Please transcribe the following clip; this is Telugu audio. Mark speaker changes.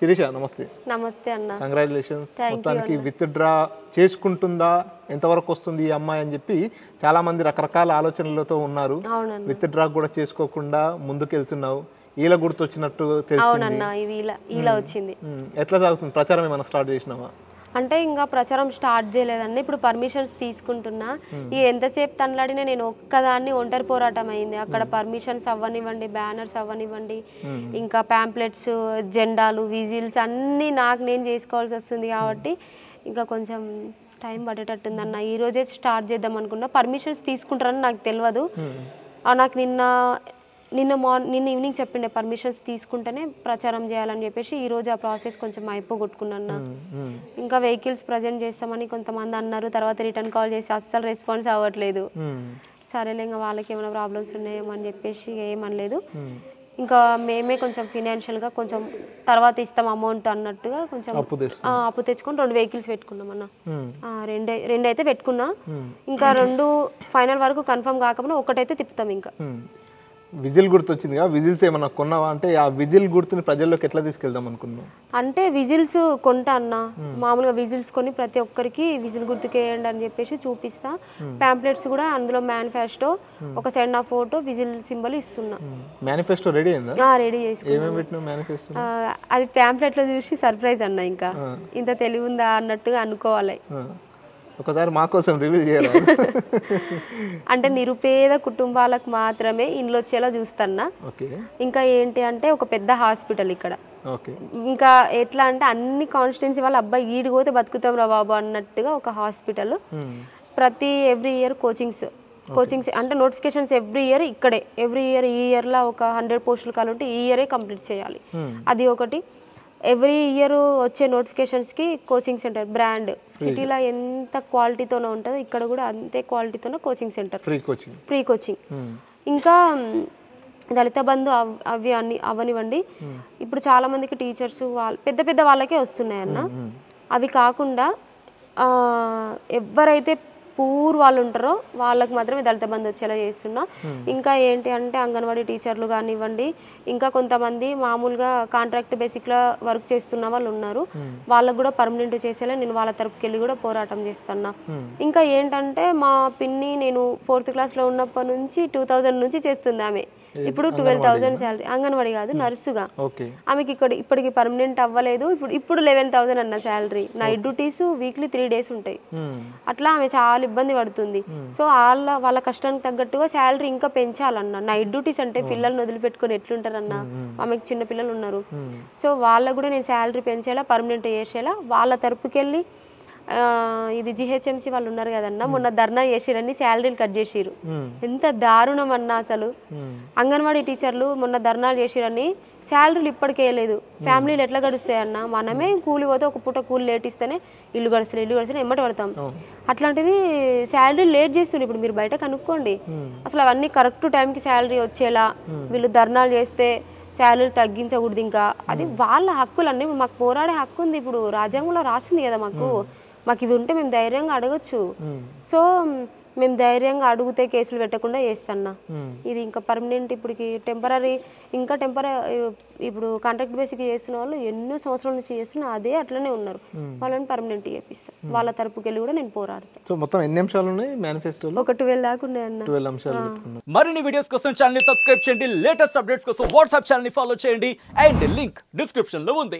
Speaker 1: శిరీష నమస్తే.
Speaker 2: నమస్తే అన్న.
Speaker 1: కంగ్రాచులేషన్స్
Speaker 2: you
Speaker 1: మొత్తానికి విత్ డ్రా చేసుకుంటుందా? ఎంతవరకు వస్తుంది ఈ అమ్మాయి అని చెప్పి చాలా మంది రకరకాల ఆలోచనలతో ఉన్నారు. విత్ డ్రా కూడా చేసుకోకుండా ముందుకు వెళ్తున్నావు ఈల గుర్తొచ్చినట్టు తెలిసింది. ఎట్లా సాగుతుంది? ప్రచారం ఏమైనా స్టార్ట్ చేసినావా?
Speaker 2: అంటే ఇంకా ప్రచారం స్టార్ట్ చేయలేదండి. ఇప్పుడు పర్మిషన్స్ తీసుకుంటున్నా. ఈ ఎంతసేపు తనలాడినా నేను ఒక్కదాన్ని ఒంటరి పోరాటం అయింది. అక్కడ పర్మిషన్స్ అవ్వనివ్వండి బ్యానర్స్ అవ్వనివ్వండి ఇంకా ప్యాంప్లెట్స్ జెండాలు విజిల్స్ అన్నీ నాకు నేను చేసుకోవాల్సి వస్తుంది కాబట్టి ఇంకా కొంచెం టైం పడేటట్టుంది అన్న ఈ రోజే స్టార్ట్ చేద్దాం అనుకున్నా. పర్మిషన్స్ తీసుకుంటారని నాకు తెలియదు. నాకు నిన్న నిన్న మార్న్ నిన్న ఈవినింగ్ చెప్పిండే పర్మిషన్స్ తీసుకుంటేనే ప్రచారం చేయాలని చెప్పేసి ఈ రోజు ఆ ప్రాసెస్ కొంచెం అయిపోగొట్టుకున్నా ఇంకా వెహికల్స్ ప్రజెంట్ చేస్తామని కొంతమంది అన్నారు తర్వాత రిటర్న్ కాల్ చేసి అస్సలు రెస్పాన్స్ అవ్వట్లేదు. సరేలే ఇంకా వాళ్ళకి ఏమైనా ప్రాబ్లమ్స్ ఉన్నాయేమో అని చెప్పేసి ఏమనలేదు. ఇంకా మేమే కొంచెం ఫినాన్షియల్గా కొంచెం తర్వాత ఇస్తాం అమౌంట్ అన్నట్టుగా కొంచెం
Speaker 1: అప్పు
Speaker 2: తెచ్చుకొని రెండు వెహికల్స్ పెట్టుకున్నాం అన్న రెండే రెండు అయితే పెట్టుకున్నా. ఇంకా రెండు ఫైనల్ వరకు కన్ఫర్మ్ కాకపోయినా ఒకటైతే తిప్పుతాం ఇంకా.
Speaker 1: విజిల్ గుర్తు వచ్చిందిగా విజిల్స్ ఏమన్నా కొన్నావా? అంటే ఆ విజిల్ గుర్తుని ప్రజల్లోకి ఎట్లా తీసుకెళ్దాం అనుకున్నావు?
Speaker 2: అంటే విజిల్స్ కొంటా అన్న. మామూలుగా విజిల్స్ కొని ప్రతి ఒక్కరికి విజిల్ గుర్తుకేయండి అని చెప్పేసి చూపిస్తా. ప్యాంప్లెట్స్ కూడా అందులో మేనిఫెస్టో ఒక సైడ్ నా ఫోటో విజిల్ సింబల్ ఇస్తున్నా.
Speaker 1: మేనిఫెస్టో రెడీ అయిందా?
Speaker 2: రెడీ
Speaker 1: పెట్టినావు మేనిఫెస్టో
Speaker 2: అది ప్యాంప్లెట్లో చూసి సర్ప్రైజ్ అన్న ఇంకా. ఇంత తెలివి ఉందా అన్నట్టుగా అనుకోవాలి.
Speaker 1: ఒకసారి మా కోసం రివీల్ చేయాలి
Speaker 2: అంటే నిరుపేద కుటుంబాలకు మాత్రమే ఇంట్లో వచ్చేలా చూస్తున్నా. ఇంకా ఏంటి అంటే ఒక పెద్ద హాస్పిటల్ ఇక్కడ. ఇంకా ఎట్లా అంటే అన్ని కాన్స్టిట్యున్సీ వాళ్ళ అబ్బాయి ఈడు పోతే బతుకుతాం రా బాబు అన్నట్టుగా ఒక హాస్పిటల్. ప్రతి ఎవ్రీ ఇయర్ కోచింగ్స్. కోచింగ్స్ అంటే నోటిఫికేషన్స్ ఎవ్రీ ఇయర్ ఇక్కడే. ఎవ్రీ ఇయర్ ఈ ఇయర్లో ఒక హండ్రెడ్ పోస్టులు కాలు ఉంటే ఈ ఇయరే కంప్లీట్ చేయాలి. అది ఒకటి. ఎవ్రీ ఇయర్ వచ్చే నోటిఫికేషన్స్కి కోచింగ్ సెంటర్ బ్రాండ్ సిటీలో ఎంత క్వాలిటీతోనే ఉంటుందో ఇక్కడ కూడా అంతే క్వాలిటీతోనే coaching centre
Speaker 1: free coaching
Speaker 2: pre coaching ఇంకా దళిత బంధు అవ్- అవి అన్ని అవనివ్వండి. ఇప్పుడు చాలా మందికి టీచర్స్ వాళ్ళు పెద్ద పెద్ద వాళ్ళకే వస్తున్నాయి అన్న
Speaker 1: ఉమ్,
Speaker 2: అవి కాకుండా ఎవరైతే పూర్ వాళ్ళు ఉంటారో వాళ్ళకి మాత్రమే దళిత బంధు వచ్చేలా చేస్తున్నా. ఇంకా ఏంటి అంటే అంగన్వాడీ టీచర్లు కానివ్వండి ఇంకా కొంతమంది మామూలుగా కాంట్రాక్ట్ బేసిక్లో వర్క్ చేస్తున్న వాళ్ళు ఉన్నారు వాళ్ళకు కూడా పర్మనెంట్ చేసేలా నేను వాళ్ళ తరపుకి వెళ్ళి కూడా పోరాటం చేస్తున్నా.
Speaker 1: Hmm.
Speaker 2: ఇంకా ఏంటంటే మా పిన్ని నేను ఫోర్త్ క్లాస్లో ఉన్నప్పటి నుంచి టూ థౌజండ్ నుంచి చేస్తుంది ఆమె. ఇప్పుడు ట్వెల్వ్ థౌజండ్ శాలరీ. అంగన్వాడీ కాదు నర్సుగా. ఆమెకి ఇక్కడ ఇప్పటికి పర్మనెంట్ అవ్వలేదు. ఇప్పుడు ఇప్పుడు లెవెన్ థౌసండ్ అన్న salary. Night duties weekly three days ఉంటాయి. అట్లా ఆమె చాలా ఇబ్బంది పడుతుంది. సో వాళ్ళ వాళ్ళ కష్టానికి తగ్గట్టుగా శాలరీ ఇంకా పెంచాలన్న. నైట్ డ్యూటీస్ అంటే పిల్లల్ని వదిలిపెట్టుకొని ఎట్లుంటారన్న. ఆమెకి చిన్న పిల్లలు ఉన్నారు. సో వాళ్ళకు కూడా నేను శాలరీ పెంచేలా పర్మనెంట్ చేసేలా వాళ్ళ తరపుకెళ్ళి ఇది జిహెచ్ఎంసీ వాళ్ళు ఉన్నారు కదన్న మొన్న ధర్నా చేసిరని శాలరీలు కట్ చేసిరు. ఎంత దారుణం అన్న అసలు అంగన్వాడీ టీచర్లు మొన్న ధర్నాలు చేసిరని శాలరీలు ఇప్పటికే లేదు ఫ్యామిలీలు ఎట్లా గడుస్తాయన్న? మనమే కూలి పోతే ఒక పూట కూలి లేట్ ఇస్తేనే ఇల్లు గడుస్తుంది ఇల్లు గడుస్తుంది ఎమ్మటి పడతాం. అట్లాంటిది శాలరీ లేట్ చేస్తుంది ఇప్పుడు మీరు బయట కనుక్కోండి. అసలు అవన్నీ కరెక్ట్ టైంకి శాలరీ వచ్చేలా వీళ్ళు ధర్నాలు చేస్తే శాలరీ తగ్గించకూడదు ఇంకా. అది వాళ్ళ హక్కులన్నీ మాకు పోరాడే హక్కు ఉంది. ఇప్పుడు రాజ్యాంగంలో రాసింది కదా మాకు. మాకు ఇవి ఉంటే మేము ధైర్యంగా అడగచ్చు. సో మేము ధైర్యంగా అడిగితే కేసులు పెట్టకుండా చేస్తున్నా. ఇది ఇంకా పర్మనెంట్ ఇప్పటికి టెంపరీ ఇంకా టెంపరీ ఇప్పుడు కాంట్రాక్ట్ బేసిక్ చేస్తున్న వాళ్ళు ఎన్నో సంవత్సరాల నుంచి చేస్తున్నా అదే అట్లనే ఉన్నారు. వాళ్ళని పర్మనెంట్ చేపిస్తాను వాళ్ళ తరపుకి వెళ్ళి కూడా నేను పోరాడతాను
Speaker 1: సో మొత్తం ఎన్ని అంశాలు ఉన్నాయి? మేనిఫెస్టోలో
Speaker 2: ఒక ట్వెల్వ్ దాకా ఉన్నాయి అన్న.
Speaker 1: ట్వెల్వ్ అంశాలు పెట్టుకున్నాం.
Speaker 3: మరిన్ని వీడియోస్ కోసం ఛానల్ సబ్స్క్రైబ్ చేయండి. లేటెస్ట్ అప్డేట్స్ కోసం వాట్సాప్ ఛానల్ ఫాలో చేయండి. అండ్ లింక్ డిస్క్రిప్షన్లో ఉంది.